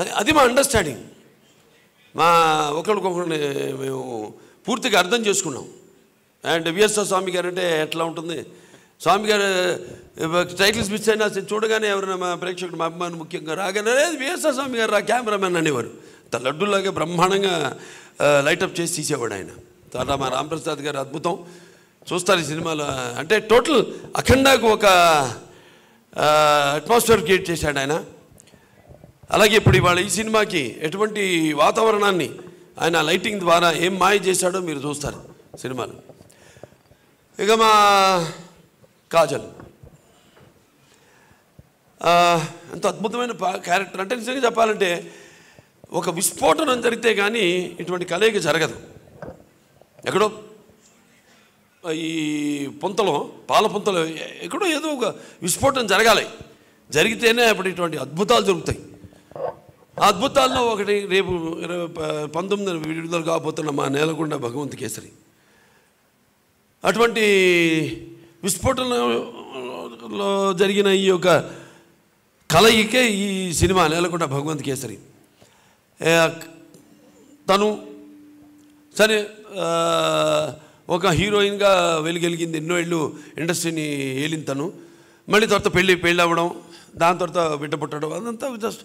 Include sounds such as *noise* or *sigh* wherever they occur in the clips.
అది అది మా అండర్స్టాండింగ్ మా ఒకరికొకరిని మేము పూర్తిగా అర్థం చేసుకున్నాం. అండ్ విఎస్ఆర్ స్వామి గారు అంటే ఎట్లా ఉంటుంది? స్వామి గారు టైటిల్స్ మిస్ అయినా చూడగానే ఎవరైనా మా ప్రేక్షకుడు మా అభిమాను ముఖ్యంగా రాగానే విఎస్ఆర్ స్వామి గారు రా కెమెరామెన్ అనేవారు. అంత లడ్డులాగా బ్రహ్మాండంగా లైటప్ చేసి తీసేవాడు ఆయన. తర్వాత మా రాంప్రసాద్ గారు అద్భుతం. చూస్తారు ఈ సినిమాలో. అంటే టోటల్ అఖండాకు ఒక అట్మాస్ఫియర్ క్రియేట్ చేశాడు ఆయన. అలాగే ఇప్పుడు ఇవాళ ఈ సినిమాకి ఎటువంటి వాతావరణాన్ని ఆయన లైటింగ్ ద్వారా ఏం మాయ చేశాడో మీరు చూస్తారు సినిమాను ఇక మా కాజల్. ఎంత అద్భుతమైన క్యారెక్టర్ అంటే నిజంగా చెప్పాలంటే ఒక విస్ఫోటనం జరిగితే కానీ ఇటువంటి కలయిక జరగదు. ఎక్కడో ఈ పొంతలో పాల పొంతలో ఎక్కడో ఏదో ఒక విస్ఫోటనం జరగాలి. జరిగితేనే అప్పుడు ఇటువంటి అద్భుతాలు జరుగుతాయి. అద్భుతాల్లో ఒకటి రేపు ఇరవై ప- పంతొమ్మిది విడుదల కాబోతున్న మా నేలకొండ భగవంత్ కేసరి. అటువంటి విస్ఫోటనలో జరిగిన ఈ యొక్క కలయికే ఈ సినిమా నేలకొండ భగవంత్ కేసరి. తను సరే ఒక హీరోయిన్గా వెలిగెలిగింది ఎన్నో ఏళ్ళు ఇండస్ట్రీని ఏలిన తను. మళ్ళీ తర్వాత పెళ్ళి పెళ్ళి అవ్వడం దాని తర్వాత బిడ్డ పుట్టడం అదంతా జస్ట్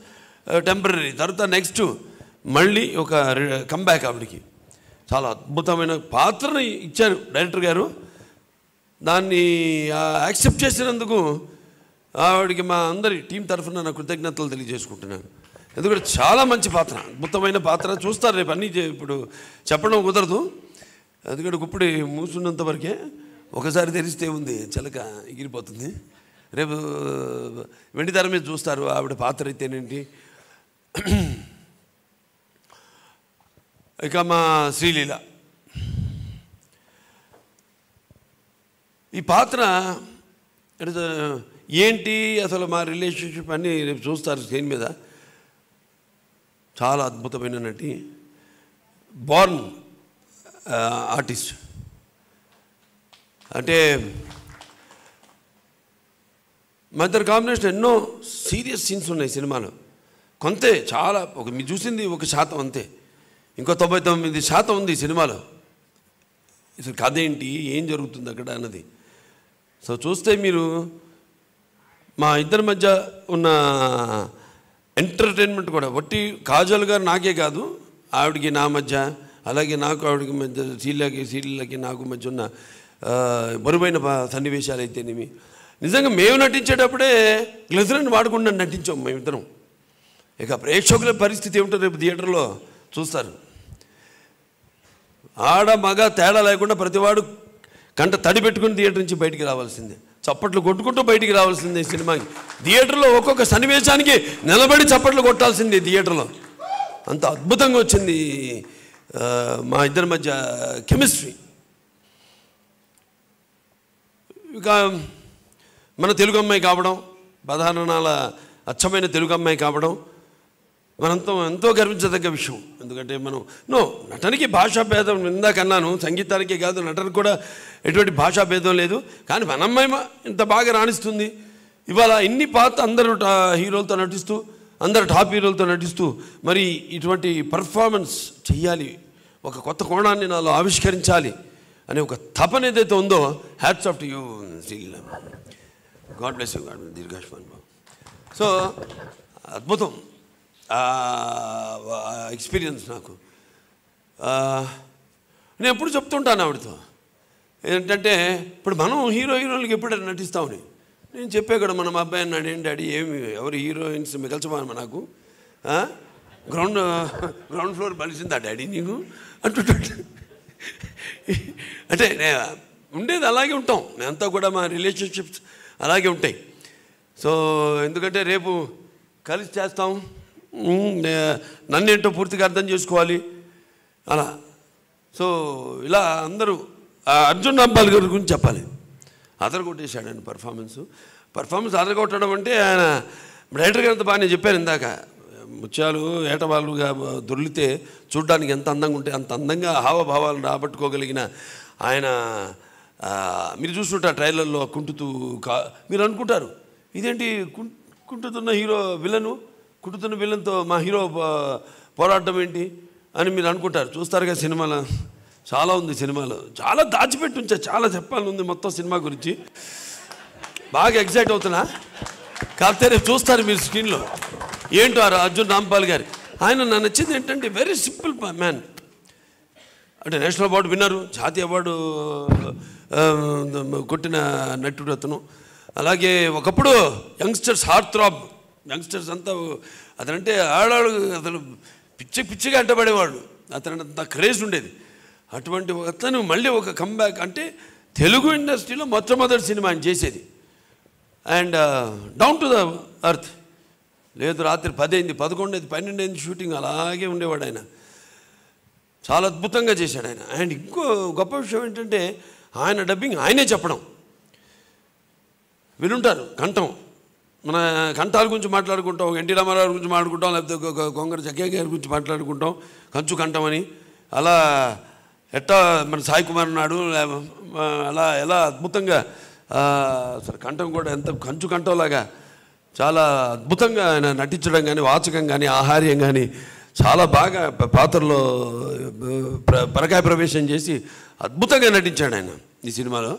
Uh, టెంపరీ తర్వాత నెక్స్ట్ మళ్ళీ ఒక కంబ్యాక్ ఆవిడికి. చాలా అద్భుతమైన పాత్రని ఇచ్చారు డైరెక్టర్ గారు. దాన్ని యాక్సెప్ట్ చేసినందుకు ఆవిడకి మా అందరి టీం తరఫున నా కృతజ్ఞతలు తెలియజేసుకుంటున్నాను. ఎందుకంటే చాలా మంచి పాత్ర అద్భుతమైన పాత్ర. చూస్తారు రేపు అన్నీ చే- ఇప్పుడు చెప్పడం కుదరదు. ఎందుకంటే ఇప్పుడు మూసున్నంత వరకే ఒకసారి తెరిస్తే ఉంది చిలక ఎగిరిపోతుంది. రేపు వెండితెర మీద చూస్తారు ఆవిడ పాత్ర అయితేనేంటి. *clears throat* ఇక మా శ్రీలీల. ఈ పాత్ర ఏంటి అసలు మా రిలేషన్షిప్ అన్నీ రేపు చూస్తారు స్క్రీన్ మీద. చాలా అద్భుతమైన నటి బార్న్ ఆర్టిస్ట్. అంటే మా ఇద్దరు కాంబినేషన్ ఎన్నో సీరియస్ సీన్స్ ఉన్నాయి సినిమాలో. అంతే చాలా ఒక మీరు చూసింది ఒక శాతం అంతే. ఇంకో తొంభై తొమ్మిది శాతం ఉంది సినిమాలో. అసలు కథ ఏంటి ఏం జరుగుతుంది అక్కడ అన్నది. సో చూస్తే మీరు మా ఇద్దరి మధ్య ఉన్న ఎంటర్టైన్మెంట్ కూడా వట్టి కాజల్ గారు నాకే కాదు ఆవిడకి నా మధ్య అలాగే నాకు ఆవిడకి మధ్య సీళ్ళకి సీళ్ళకి నాకు మధ్య ఉన్న బరువైన సన్నివేశాలు అయితేనేమి. నిజంగా మేము నటించేటప్పుడే గ్లెజరన్ వాడకుండా నటించాం మేమిద్దరం. ఇక ప్రేక్షకుల పరిస్థితి ఏమిటో రేపు థియేటర్లో చూస్తారు. ఆడ మగ తేడా లేకుండా ప్రతివాడు కంట తడి పెట్టుకుని థియేటర్ నుంచి బయటికి రావాల్సిందే. చప్పట్లు కొట్టుకుంటూ బయటికి రావాల్సిందే ఈ సినిమాకి. థియేటర్లో ఒక్కొక్క సన్నివేశానికి నిలబడి చప్పట్లు కొట్టాల్సిందే థియేటర్లో. అంత అద్భుతంగా వచ్చింది మా ఇద్దరి మధ్య కెమిస్ట్రీ. ఇక మన తెలుగు అమ్మాయి కావడం పదహారణాల అచ్చమైన తెలుగు అమ్మాయి కావడం మనంతో ఎంతో గర్వించదగ్గ విషయం. ఎందుకంటే మనం నో నటనకి భాషా భేదం ఇందాక అన్నాను సంగీతానికి కాదు నటనకు కూడా ఎటువంటి భాషా భేదం లేదు. కానీ మన ఇంత బాగా రాణిస్తుంది. ఇవాళ ఇన్ని పాత అందరూ టా- హీరోలతో నటిస్తూ అందరు టాప్ హీరోలతో నటిస్తూ మరి ఇటువంటి పర్ఫార్మెన్స్ చెయ్యాలి. ఒక కొత్త కోణాన్ని నాలో ఆవిష్కరించాలి అనే ఒక తపన ఏదైతే ఉందో hats off to you Sreeleela. God bless you God దీర్ఘాష్మాన్ బాబు. సో అద్భుతం. ఎక్స్పీరియన్స్ నాకు. నేను ఎప్పుడు చెప్తుంటాను ఆవిడతో. ఏంటంటే ఇప్పుడు మనం హీరో హీరోలకి ఎప్పుడైనా నటిస్తామని నేను. చెప్పే కూడా మన అబ్బాయి అన్నాడు ఏంటి డాడీ ఏమి ఎవరు హీరోయిన్స్ మిగల్చమా నాకు? గ్రౌండ్ గ్రౌండ్ ఫ్లోర్ బలిసిందా డాడీ నీకు? అంటుంటాడు. అంటే నేను ఉండేది అలాగే ఉంటాం. అంతా కూడా మా రిలేషన్షిప్స్ అలాగే ఉంటాయి. సో ఎందుకంటే రేపు కలిసి చేస్తాం. నన్నేంటో పూర్తిగా అర్థం చేసుకోవాలి. అలా. సో ఇలా అందరూ అర్జున్ అబ్బాల్ గారి గురించి చెప్పాలి. అదరగొట్టేశాడు ఆయన పర్ఫార్మెన్స్ పర్ఫార్మెన్స్ అదరగొట్టడం అంటే ఆయన డైరెక్టర్ గారితో బాగానే చెప్పాను ఇందాక. ముత్యాలు ఏటవాళ్ళుగా దొర్లితే చూడ్డానికి ఎంత అందంగా ఉంటే అంత అందంగా హావభావాలను రాబట్టుకోగలిగిన ఆయన మీరు చూస్తుంటారు ట్రైలర్లో కుంటుతూ కా మీరు అనుకుంటారు. ఇదేంటి కుంటుతున్న హీరో విలను? కుట్టుతున్న విలన్తో మా హీరో పో- పోరాటం ఏంటి అని మీరు అనుకుంటారు. చూస్తారుగా సినిమాలో. చాలా ఉంది సినిమాలో. చాలా దాచిపెట్టి ఉంచా. చాలా చెప్పాలని ఉంది మొత్తం సినిమా గురించి. బాగా ఎగ్జైట్ అవుతున్నా. కాకపోతే రేపు చూస్తారు మీరు స్క్రీన్లో. ఏంటో అర్జున్ రాంపాల్ గారి. ఆయన నా నచ్చింది ఏంటంటే వెరీ సింపుల్ మ్యాన్ అంటే నేషనల్ అవార్డు విన్నారు. జాతీయ అవార్డు కొట్టిన నటుడు అతను. అలాగే ఒకప్పుడు యంగ్స్టర్స్ హార్ట్ థ్రాబ్. యంగ్స్టర్స్ అంతా అతనంటే ఆడాడు అతను పిచ్చి పిచ్చిగా అంటబడేవాడు. అతను అంత క్రేజ్ ఉండేది. అటువంటి అతను మళ్ళీ ఒక కంబ్యాక్ అంటే తెలుగు ఇండస్ట్రీలో మొట్టమొదటి సినిమా ఆయన చేసేది. And down to the earth లేదు రాత్రి పది అయింది పదకొండు అయింది పన్నెండు అయింది షూటింగ్ అలాగే ఉండేవాడు ఆయన. చాలా అద్భుతంగా చేశాడు ఆయన. అండ్ ఇంకో గొప్ప విషయం ఏంటంటే ఆయన డబ్బింగ్ ఆయనే చెప్పడం. వినుంటారు కంఠం. మన కంఠాల గురించి మాట్లాడుకుంటాం ఎన్టీ రామారావు గురించి మాట్లాడుకుంటాం లేకపోతే గొ- గొ- జగ్గయ్య గారి గురించి మాట్లాడుకుంటాం కంచు కంఠం అని అలా ఎట్టా మన సాయి కుమార్ ఉన్నాడు అలా ఎలా అద్భుతంగా అసలు కంఠం కూడా ఎంత కంచు కంఠంలాగా చాలా అద్భుతంగా ఆయన నటించడం కానీ వాచకం కానీ ఆహార్యం కానీ చాలా బాగా పాత్రలో పరకాయ ప్రవేశం చేసి అద్భుతంగా నటించాడు ఆయన ఈ సినిమాలో.